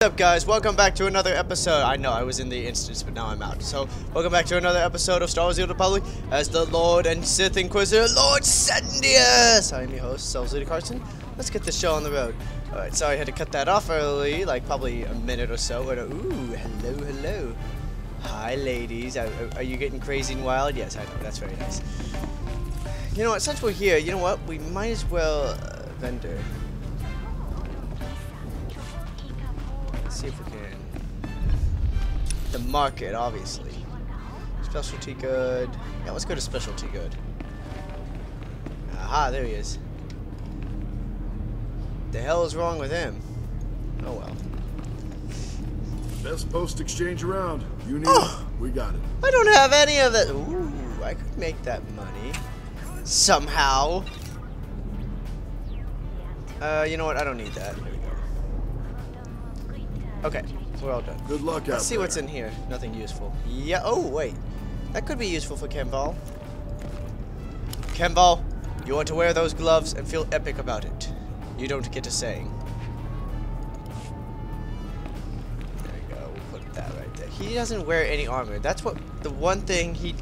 What's up guys, welcome back to another episode. I know I was in the instance, but now I'm out. So, welcome back to another episode of Star Wars The Old Republic as the Lord and Sith Inquisitor, Lord Cendius! I'm your host, Selzity Carson. Let's get this show on the road. Alright, sorry I had to cut that off early, like probably a minute or so. But, ooh, hello, hello. Hi ladies, are, are you getting crazy and wild? Yes, I know, that's very nice. You know what, since we're here, you know what, we might as well, uh, vendor. Let's see if we can. The market, obviously. Specialty good. Yeah, let's go to specialty good. Aha, there he is. The hell is wrong with him? Oh well. Best post exchange around. You need Oh. it. We got it. I don't have any of it. Ooh, I could make that money. Somehow. Uh, you know what? I don't need that. We. Okay, we're all done. Good luck out Let's see there. what's in here. Nothing useful. Yeah. Oh wait, that could be useful for Khem Val. Kemval, you want to wear those gloves and feel epic about it. You don't get a saying. There you go. We'll put that right there. He doesn't wear any armor. That's what the one thing he.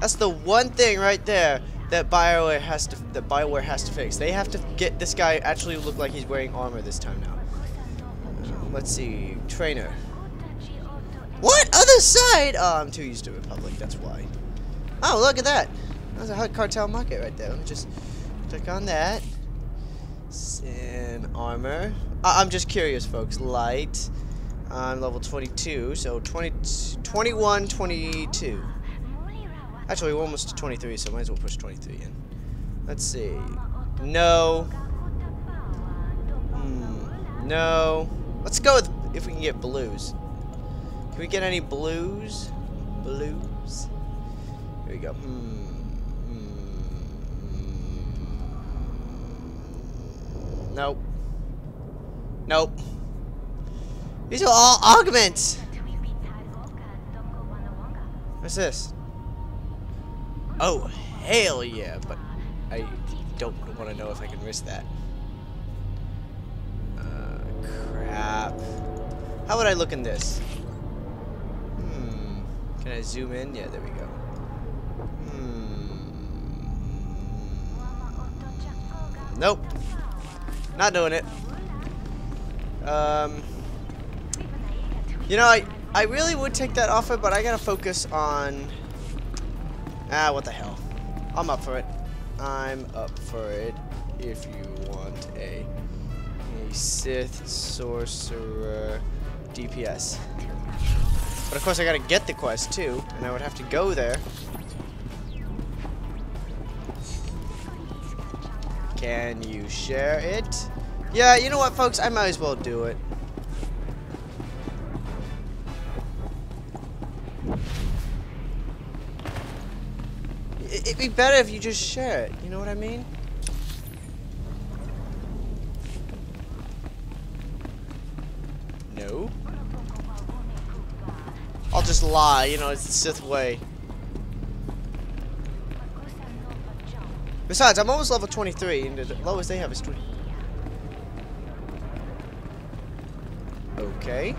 That's the one thing right there that Bioware has to that Bioware has to fix. They have to get this guy actually look like he's wearing armor this time now. Let's see, trainer. What other side? Oh, I'm too used to Republic. That's why. Oh, look at that. That's a hot cartel market right there. Let me just click on that. Sin armor. I I'm just curious, folks. Light. I'm level 22, so 20, 21, 22. Actually, we're almost to 23, so might as well push 23 in. Let's see. No. Hmm. No. Let's go with if we can get blues. Can we get any blues? Blues? Here we go. Hmm. Hmm. Nope. Nope. These are all augments. What's this? Oh, hell yeah, but I don't want to know if I can risk that. Crap. How would I look in this? Hmm. Can I zoom in? Yeah, there we go. Hmm. Nope. Not doing it. Um. You know, I I really would take that offer, but I gotta focus on. Ah, what the hell? I'm up for it. I'm up for it. If you want a Sith sorcerer DPS. But of course, I gotta get the quest too, and I would have to go there. Can you share it? Yeah, you know what, folks? I might as well do it. It'd be better if you just share it. You know what I mean? No. I'll just lie. You know, it's the Sith way. Besides, I'm almost level 23, and the lowest they have is 20. Okay.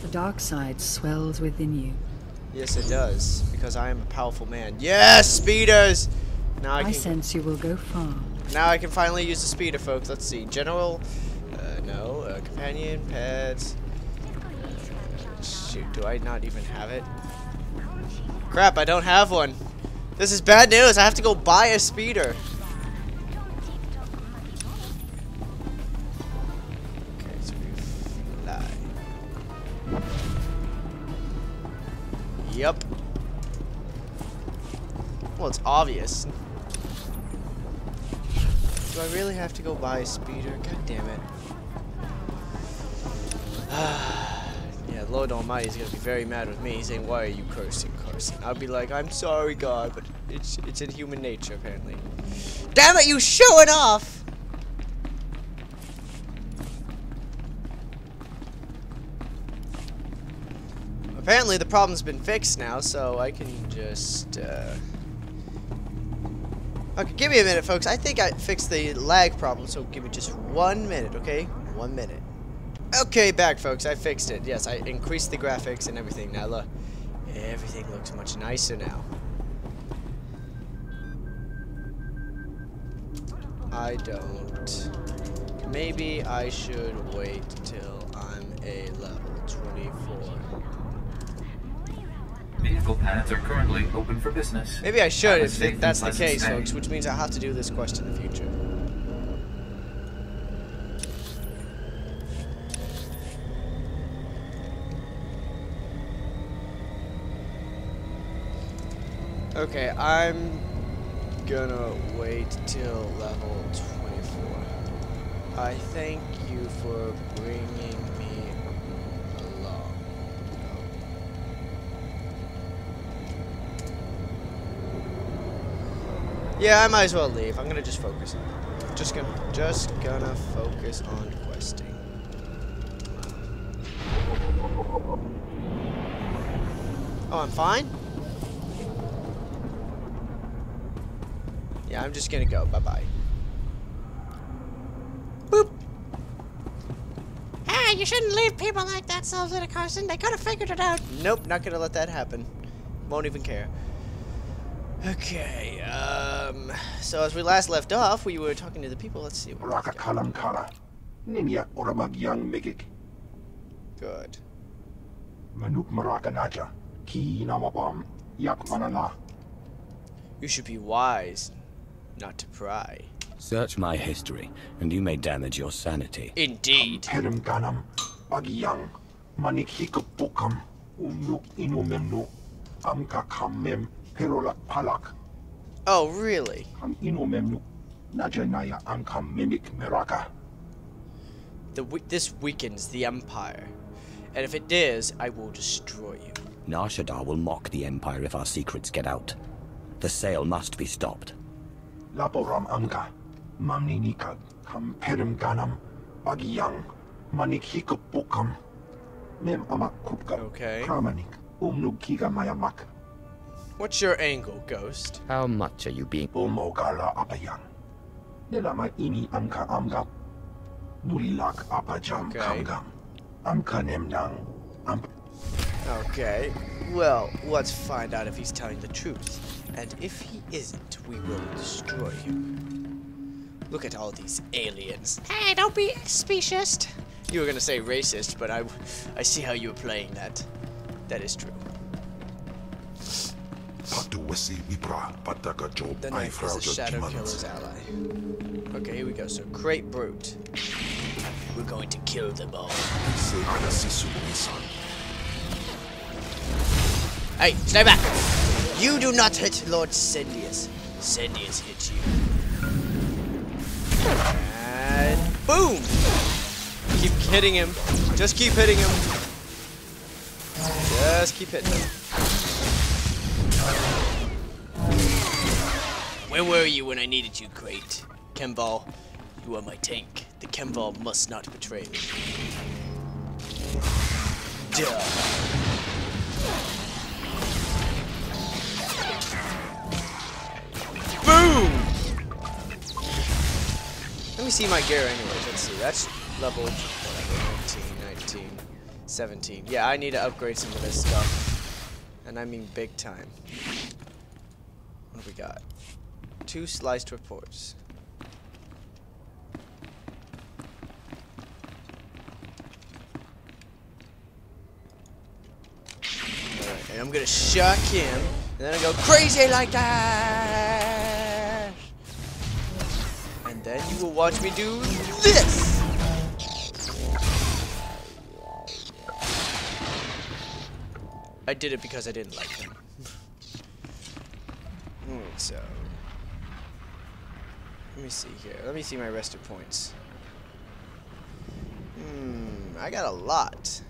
The dark side swells within you. Yes, it does. Because I am a powerful man. Yes, speeders! Now I I, can sense you will go far. now I can finally use the speeder, folks. Let's see. General, uh, no. Uh, companion, pets. Shoot, do I not even have it? Crap, I don't have one. This is bad news. I have to go buy a speeder. Okay, so we fly. Yep. Well, it's obvious. Do I really have to go buy a speeder? God damn it. Ah. Lord Almighty is gonna be very mad with me, He's saying, "Why are you cursing, Carson?" I'll be like, "I'm sorry, God, but it's it's in human nature, apparently." Damn it, you showing off! Apparently, the problem's been fixed now, so I can just. Uh... Okay, give me a minute, folks. I think I fixed the lag problem, so give me just one minute, okay? One minute. Okay, back, folks. I fixed it. Yes, I increased the graphics and everything. Now look, everything looks much nicer now. I don't. Maybe I should wait till I'm a level 24. Vehicle paths are currently open for business. Maybe I should if that's the case, folks, which means I have to do this quest in the future. Okay, I'm gonna wait till level 24. I thank you for bringing me along. Yeah, I might as well leave. I'm gonna just focus on just gonna just gonna focus on questing. Oh, I'm fine? Yeah, I'm just gonna go. Bye bye. Boop. Hey, you shouldn't leave people like that, Salzetta Carson. They could have figured it out. Nope, not gonna let that happen. Won't even care. Okay, um, so as we last left off, we were talking to the people. Let's see. What we Raka got. kalam kala. Ninyak oramag yang migik. Good. Manuk maraka naja. Ki namapam. Yak manana. You should be wise, not to pry. Search my history, and you may damage your sanity. Indeed. Perim ganam. Bagyang. Manik hikapukam. Inumemnu. Amka. Perolak palak. Oh, really? Am inumemnu. Naja naya amkam mimik meraka. The we this weakens the Empire, and if it does, I will destroy you. Nar Shaddaa will mock the Empire if our secrets get out. The sale must be stopped. Laporam amka. Mamni nikag. Kam ganam. Bagyang. manikhikupukam. Mem amak kupka. Okay. Kramanik. Umnuk mayamak. What's your angle, Ghost? How much are you being... Bumogala apayang. Nilama ini amka amgap. Nulilak apajam Okay. kamgam. Amka nemnang. Am Okay. Well, let's find out if he's telling the truth. And if he isn't, we will destroy him. Look at all these aliens. Hey, don't be specious. You were gonna say racist, but I, I see how you were playing that. That is true. patuwasi wipra pataka job The ay knife is a shadow timans. killer's ally. Okay, here we go. So, great brute. We're going to kill them all. Se anasisu isan. Hey, stay back! You do not hit Lord Cendius. Cendius hits you. And boom! Keep hitting him. Just keep hitting him. Just keep hitting him. Where were you when I needed you, Great? Khem Val, you are my tank. The Khem Val must not betray me. Duh. Boom! Let me see my gear anyways. Let's see. That's level whatever, 19, 19, 17. Yeah, I need to upgrade some of this stuff. And I mean big time. What do we got? Two sliced reports. Alright, and I'm gonna shock him, and then I go crazy like that! Then you will watch me do this! I did it because I didn't like him. Hmm, so... Let me see here. Let me see my rested points. Hmm, I got a lot.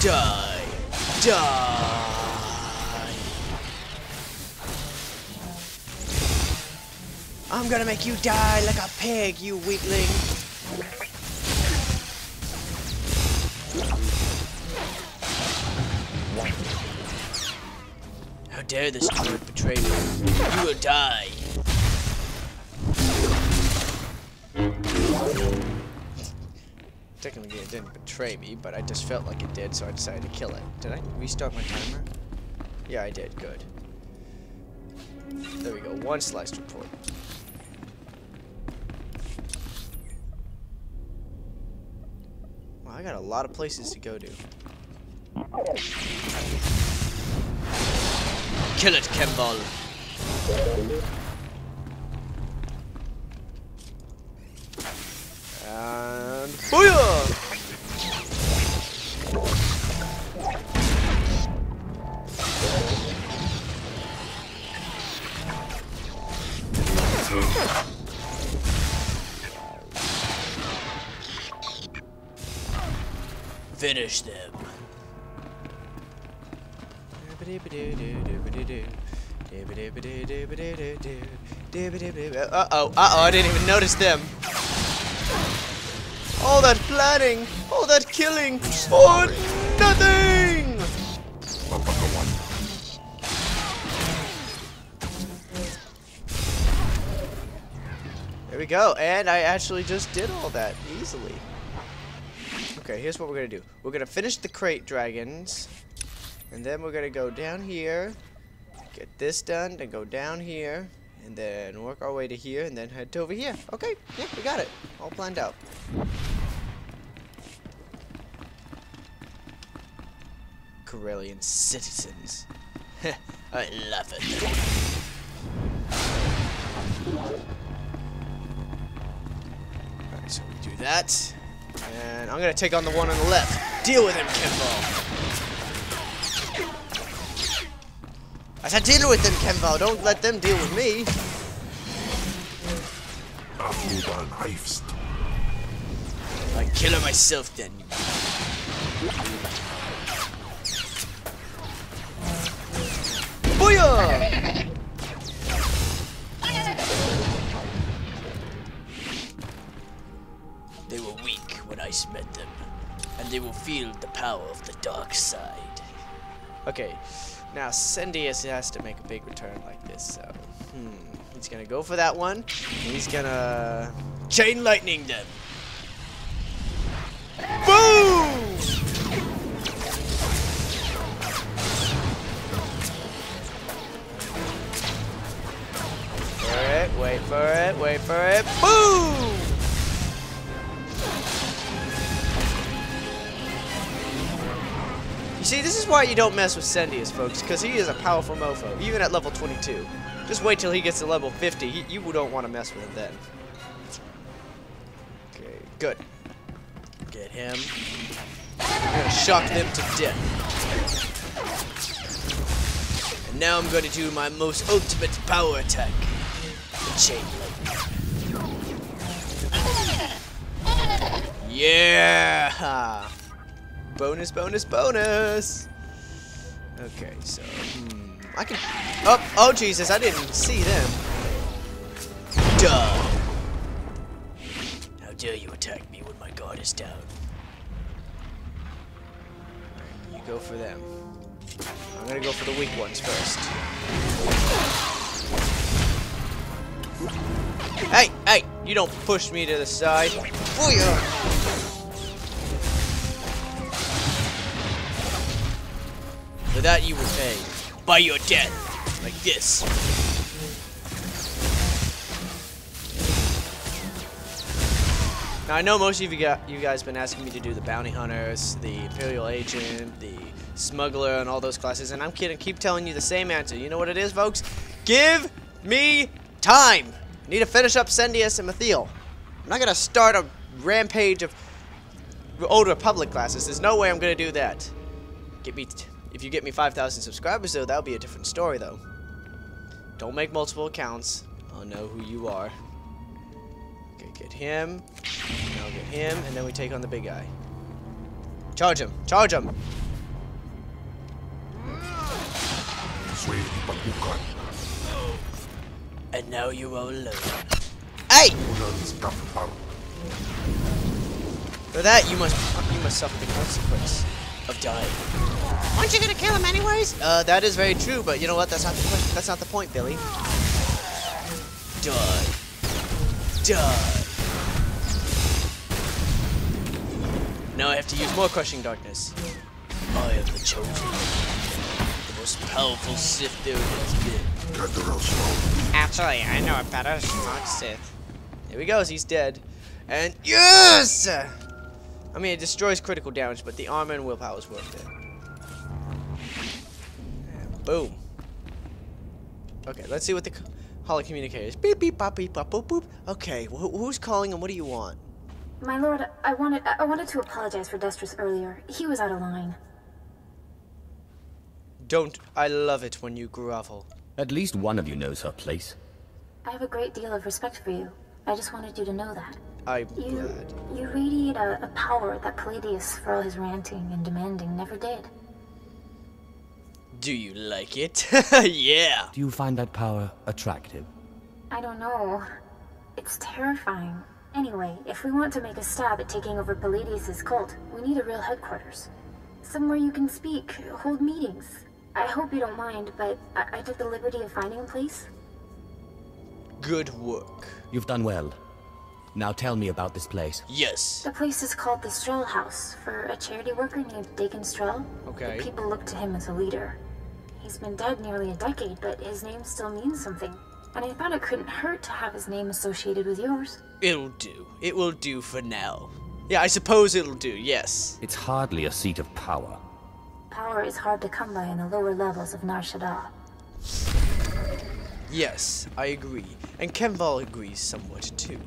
Die! Die! I'm gonna make you die like a pig, you weakling! How dare this druid betray me? You will die! technically it didn't betray me, but I just felt like it did, so I decided to kill it. Did I restart my timer? Yeah, I did. Good. There we go. One sliced report. I got a lot of places to go to. Kill it, Khem Val. And booyah! Finish them. Uh oh, uh oh, I didn't even notice them. All that planning, all that killing for nothing! There we go, and I actually just did all that easily. Okay, here's what we're gonna do. We're gonna finish the crate dragons, and then we're gonna go down here, get this done, then go down here, and then work our way to here, and then head to over here. Okay, yeah, we got it. All planned out. Corellian citizens. I love it. Alright, so we do that. And I'm gonna take on the one on the left. Deal with him, Khem Val. I said deal with them, Khem Val. Don't let them deal with me. I kill her myself then. Booyah! I met them, and they will feel the power of the dark side. Okay, now Cendius has to make a big return like this, so hmm, he's gonna go for that one. He's gonna chain lightning them. Boom! For it, wait for it, wait for it, boom! See, this is why you don't mess with Cendius, folks, because he is a powerful mofo, even at level 22. Just wait till he gets to level 50. He, you don't want to mess with him then. Okay, good. Get him. I'm gonna shock them to death. And now I'm gonna do my most ultimate power attack. The chain lightning. Yeah! Bonus, bonus, bonus! Okay, so, hmm, I can, oh, oh Jesus, I didn't see them. Duh! How dare you attack me when my guard is down? You go for them. I'm gonna go for the weak ones first. Hey, hey, you don't push me to the side. Booyah! That you will pay by your death, like this. Now I know most of you, guys been asking me to do the bounty hunters, the imperial agent, the smuggler, and all those classes, and I'm kidding. Keep telling you the same answer. You know what it is, folks? Give me time. I need to finish up Cendius and Mathiel. I'm not gonna start a rampage of Old Republic classes. There's no way I'm gonna do that. Get me, if you get me 5,000 subscribers, though, that'll be a different story, though. Don't make multiple accounts. I'll know who you are. Okay, get him. Now get him, and then we take on the big guy. Charge him! Charge him! And now you are alone. Hey! For that, you must you must suffer the consequence of dying. Aren't you gonna kill him anyways? Uh, that is very true, but you know what? That's not the point. That's not the point, Billy. Die. Die. now I have to use more crushing darkness. I am the chosen. The most powerful Sith there has been. Get the real slow. Actually, I know a better smart Sith. There he goes, he's dead. And yes! I mean, it destroys critical damage, but the armor and willpower is worth it. And boom. Okay, let's see what the holo communicator is. Beep beep bop beep bop boop boop. Okay, wh who's calling and what do you want? My lord, I wanted I wanted to apologize for Destris earlier. He was out of line. Don't I love it when you grovel. At least one of you knows her place. I have a great deal of respect for you. I just wanted you to know that. I'm You glad. you radiate a, a power that Palladius, for all his ranting and demanding, never did. Do you like it? yeah. Do you find that power attractive? I don't know. It's terrifying. Anyway, if we want to make a stab at taking over Palladius' cult, we need a real headquarters. Somewhere you can speak, hold meetings. I hope you don't mind, but I, I took the liberty of finding a place. Good work. You've done well. Now tell me about this place. Yes. The place is called the Stroll House, for a charity worker named Dakin Stroll. Okay. The people look to him as a leader. He's been dead nearly a decade, but his name still means something. And I thought it couldn't hurt to have his name associated with yours. It'll do. It will do for now. Yeah, I suppose it'll do, yes. It's hardly a seat of power. Power is hard to come by in the lower levels of Nar Shaddaa. Yes, I agree. And Khem Val agrees somewhat too.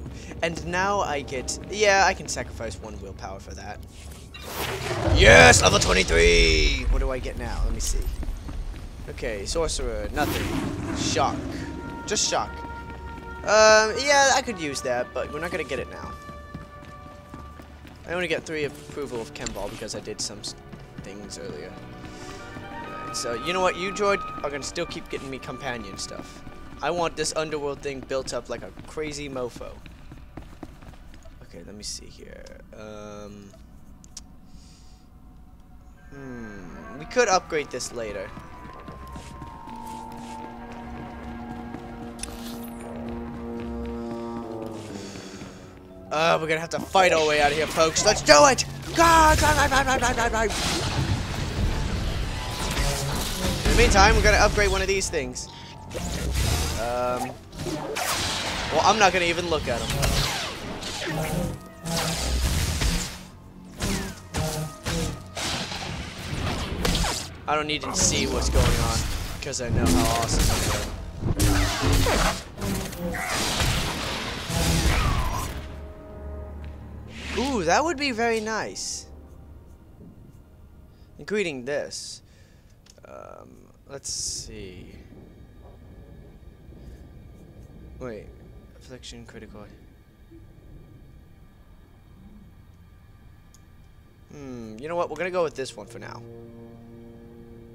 And now I get... Yeah, I can sacrifice one willpower for that. Yes, level 23! What do I get now? Let me see. Okay, Sorcerer, nothing. Shock. Just Shock. Um, yeah, I could use that, but we're not gonna get it now. I only get three approval of Khem Val because I did some things earlier. Alright, so you know what? You, Droid, are gonna still keep getting me companion stuff. I want this underworld thing built up like a crazy mofo. Okay, let me see here. Um, hmm, we could upgrade this later. Uh, we're gonna have to fight our way out of here, folks. Let's do it! Go! go, go, go, go, go, go, go. In the meantime, we're gonna upgrade one of these things. Um. Well, I'm not gonna even look at them. I don't need to see what's going on because I know how awesome they are. Ooh, that would be very nice. Including this. Um, let's see. Wait, affliction critical. Hmm, you know what? We're gonna go with this one for now.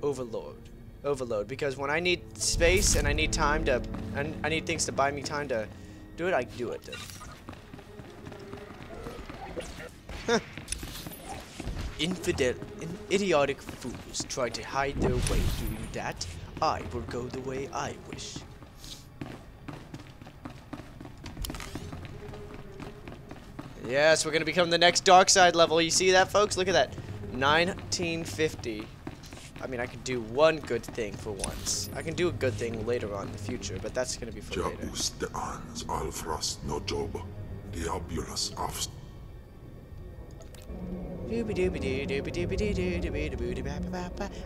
Overload. Overload, because when I need space and I need time to, and I need things to buy me time to do it, I do it. Huh. Infidel, in idiotic fools try to hide their way doing that. I will go the way I wish. Yes, we're gonna become the next dark side level. You see that, folks? Look at that. 1950. I mean, I could do one good thing for once. I can do a good thing later on in the future, but that's gonna be for later. Jabus de ans alfras no job. Diabulus of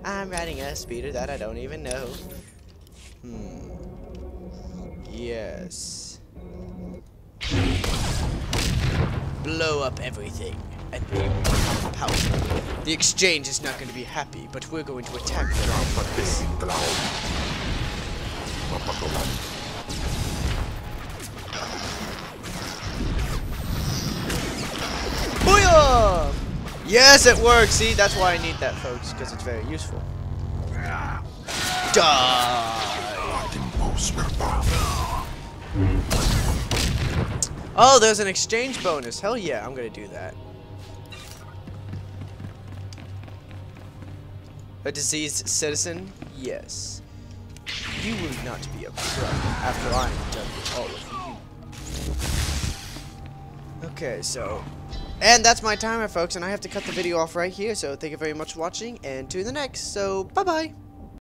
I'm riding a speeder that I don't even know. Hmm. Yes. Blow up everything, and powerful. The exchange is not going to be happy, but we're going to attack them! Yes, it works. See, that's why I need that, folks, because it's very useful. Die! Oh, there's an exchange bonus. Hell yeah, I'm gonna do that. A diseased citizen? Yes. You will not be upset after I am done with all of you. Okay, so And that's my timer, folks, and I have to cut the video off right here. So thank you very much for watching, and to the next. So bye bye.